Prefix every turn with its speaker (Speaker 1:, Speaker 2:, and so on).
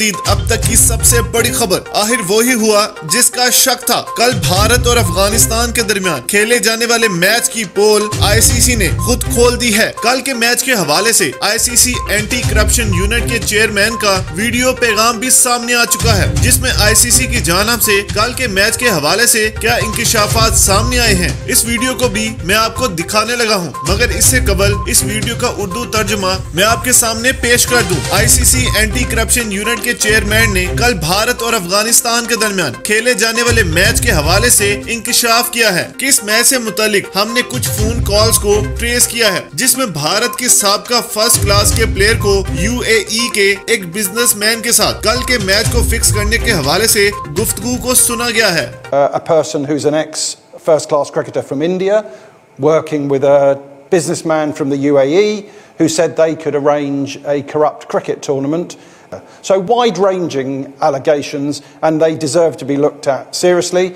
Speaker 1: अब तक की सबसे बड़ी खबर। आखिर वो ही हुआ जिसका शक था। कल भारत और अफ़गानिस्तान के दरमियान खेले जाने वाले मैच की पोल आईसीसी ने खुद खोल दी है। कल के मैच के हवाले से आईसीसी एंटी करप्शन यूनिट के चेयरमैन का वीडियो पैगाम भी सामने आ चुका है, जिसमें आईसीसी की जानब ऐसी कल के मैच के हवाले ऐसी क्या इंकशाफात सामने आए हैं, इस वीडियो को भी मैं आपको दिखाने लगा हूँ। मगर इससे कबल इस वीडियो का उर्दू तर्जुमा मैं आपके सामने पेश कर दूँ। आईसीसी एंटी करप्शन यूनिट के चेयरमैन ने कल भारत और अफ़गानिस्तान के दरमियान खेले जाने वाले मैच के हवाले से इंकशाफ किया है कि इस मैच से मुतालिक हमने कुछ फ़ोन कॉल्स को ट्रेस किया है जिसमें भारत के सबका फ़र्स्ट क्लास के प्लेयर को यूएई के एक बिजनेसमैन के साथ कल के मैच को फिक्स करने के हवाले से गुफ्तगू को सुना गया है
Speaker 2: uh, businessman from the UAE who said they could arrange a corrupt cricket tournament. So, wide ranging allegations, and they deserve to be looked at seriously.